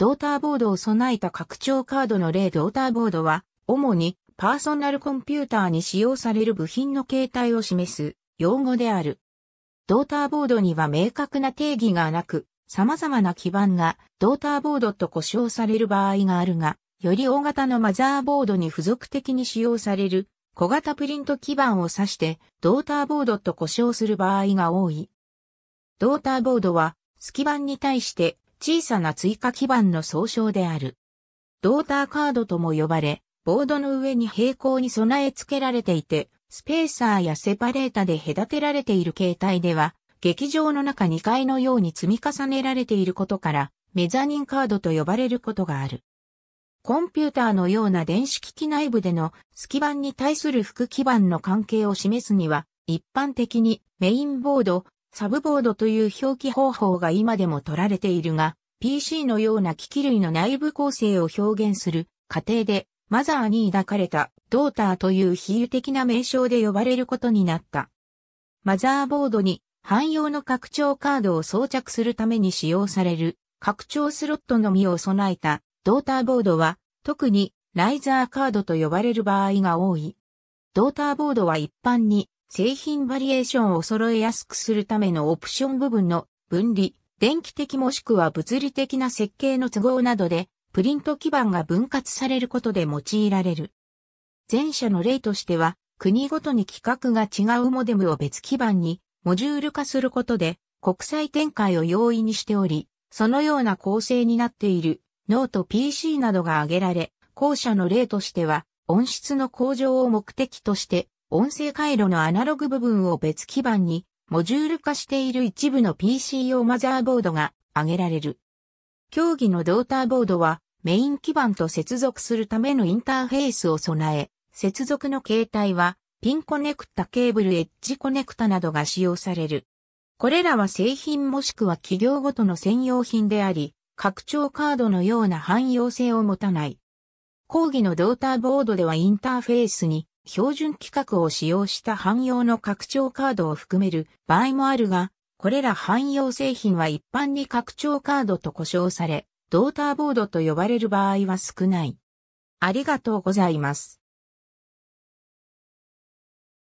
ドーターボードを備えた拡張カードの例ドーターボードは、主にパーソナルコンピューターに使用される部品の形態を示す用語である。ドーターボードには明確な定義がなく、様々な基板がドーターボードと呼称される場合があるが、より大型のマザーボードに付属的に使用される小型プリント基板を指してドーターボードと呼称する場合が多い。ドーターボードは、隙板に対して小さな追加基板の総称である。ドーターカードとも呼ばれ、ボードの上に平行に備え付けられていて、スペーサーやセパレータで隔てられている形態では、劇場の中2階のように積み重ねられていることから、メザニンカードと呼ばれることがある。コンピューターのような電子機器内部での隙板に対する副基板の関係を示すには、一般的にメインボード、サブボードという表記方法が今でも取られているが、PC のような機器類の内部構成を表現する過程で、マザーに抱かれたドーターという比喩的な名称で呼ばれることになった。マザーボードに汎用の拡張カードを装着するために使用される拡張スロットのみを備えたドーターボードは特にライザーカードと呼ばれる場合が多い。ドーターボードは一般に製品バリエーションを揃えやすくするためのオプション部分の分離、電気的もしくは物理的な設計の都合などでプリント基板が分割されることで用いられる。前者の例としては、国ごとに規格が違うモデムを別基板にモジュール化することで国際展開を容易にしており、そのような構成になっているノート PC などが挙げられ、後者の例としては、音質の向上を目的として、音声回路のアナログ部分を別基板に、モジュール化している一部の PC 用マザーボードが挙げられる。競技のドーターボードは、メイン基板と接続するためのインターフェースを備え、接続の形態は、ピンコネクタケーブルエッジコネクタなどが使用される。これらは製品もしくは企業ごとの専用品であり、拡張カードのような汎用性を持たない。講義のドーターボードではインターフェースに標準規格を使用した汎用の拡張カードを含める場合もあるが、これら汎用製品は一般に拡張カードと呼称され、ドーターボードと呼ばれる場合は少ない。ありがとうございます。